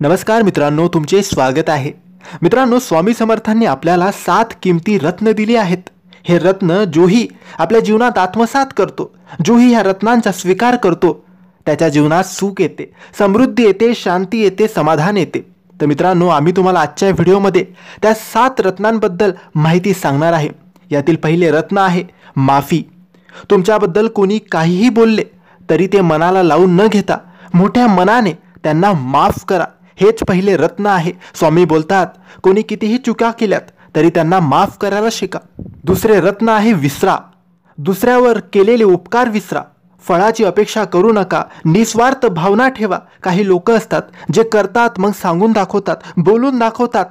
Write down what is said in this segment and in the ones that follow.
नमस्कार मित्रांनो तुमचे स्वागत आहे. मित्रांनो स्वामी समर्थांनी आपल्याला सात किमती रत्न दिली आहेत. हे रत्न जोही आपल्या जीवनात आत्मसात करतो. जोही ह्या रत्नांचा स्वीकार करतो. त्याच्या जीवनात सुख येते समृद्धी येते शांती येते समाधान येते. तर मित्रांनो आम्ही तुम्हाला आजच्या व्हिडिओमध्ये त्या सात रत्नांबद्दल माहिती सांगणार आहे. यातील पहिले रत्न आहे माफी. तुमच्याबद्दल कोणी काहीही बोलले तरी ते मनाला लावून न घेता मोठ्या मनाने त्यांना माफ करा. हेच पहिले रत्न आहे. स्वामी बोलतात कोणी कितीही चुका केल्यात तरी त्यांना माफ करायला शिका. दुसरे रत्न आहे विसरा. दुसऱ्यावर केलेले उपकार विसरा. फळाची अपेक्षा करू नका. निस्वार्थ भावना ठेवा. काही लोक असतात जे करतात मग सांगून दाखवतात बोलून दाखवतात.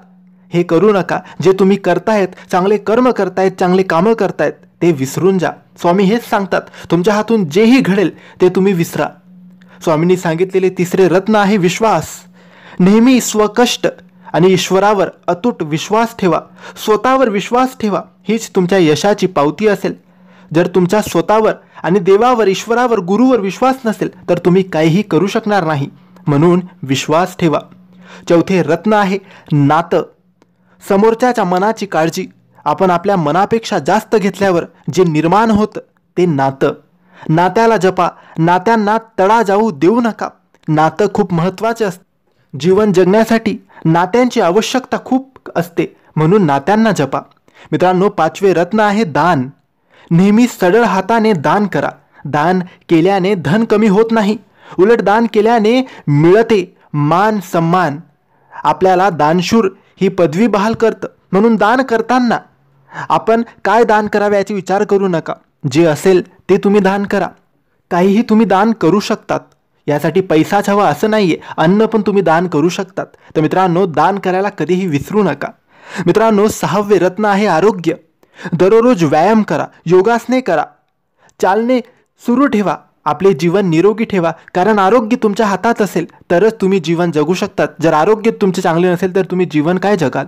हे करू नका. जे तुम्ही करतायत चांगले कर्म करतायत चांगले कामं करतायत ते विसरून जा. स्वामी हेच सांगतात तुमच्या हातून जेही घडेल ते तुम्ही विसरा. स्वामींनी सांगितलेले तिसरे रत्न आहे विश्वास. नेहमी स्वकष्ट आणि ईश्वरावर अतूट विश्वास ठेवा. स्वतःवर विश्वास ठेवा. हीच तुमच्या यशाची पावती असेल. जर तुमच्या स्वतःवर आणि देवावर ईश्वरावर गुरुवर विश्वास नसेल तर तुम्ही काहीही करू शकणार नाही. म्हणून विश्वास ठेवा. चौथे रत्न आहे नातं. समोरच्याच्या मनाची काळजी. आपण आपल्या मनापेक्षा जास्त घेतल्यावर जे निर्माण होतं ते नातं. नात्याला जपा. नात्यांना तडा जाऊ देऊ नका. नातं खूप महत्त्वाचे असतं. जीवन जगण्यासाठी नात्यांची आवश्यकता खूप असते म्हणून नात्यांना जपा. मित्रांनो पाचवे रत्न आहे दान. नेहमी सडळ हाताने दान करा. दान केल्याने धन कमी होत नाही. उलट दान केल्याने मिळते मान सन्मान आपल्याला दानशूर ही पदवी बहाल करतं. म्हणून दान करताना आपण काय दान करावे याची विचार करू नका. जे असेल ते तुम्ही दान करा. काहीही तुम्ही दान करू शकतात. यासाठी पैसाच हवा असं नाही आहे अन्न पण तुम्ही दान करू शकतात. तर मित्रांनो दान करायला कधीही विसरू नका. मित्रांनो सहावे रत्न आहे आरोग्य. दररोज व्यायाम करा योगासने करा. चालणे सुरू ठेवा. आपले जीवन निरोगी ठेवा. कारण आरोग्य तुमच्या हातात असेल तरच तुम्ही जीवन जगू शकतात. जर आरोग्य तुमचे चांगले नसेल तर तुम्ही जीवन काय जगाल?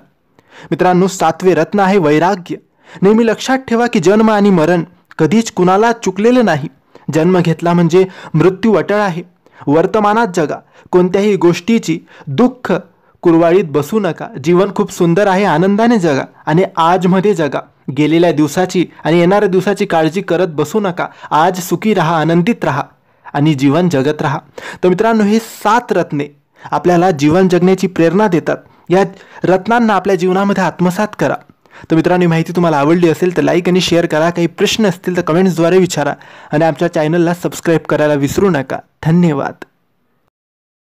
मित्रांनो सातवे रत्न आहे वैराग्य. नेहमी लक्षात ठेवा की जन्म आणि मरण कधीच कुणाला चुकलेलं नाही. जन्म घेतला म्हणजे मृत्यू अटळ आहे. वर्तमानात जगा. कोणत्याही गोष्टीची दुःख कुरवाळीत बसू नका. जीवन खूप सुंदर आहे आनंदाने जगा आणि आजमध्ये जगा. गेलेल्या दिवसाची आणि येणाऱ्या दिवसाची काळजी करत बसू नका. आज सुखी राहा आनंदित राहा आणि जीवन जगत राहा. तर मित्रांनो हे सात रत्ने आपल्याला जीवन जगण्याची प्रेरणा देतात. या रत्नांना आपल्या जीवनामध्ये आत्मसात करा. तर मित्रांनो माहिती तुम्हाला आवडली असेल तर लाईक आणि शेअर करा. काही प्रश्न असतील तर कमेंट्सद्वारे विचारा. आणि आमच्या चॅनलला सबस्क्राईब करायला विसरू नका. धन्यवाद.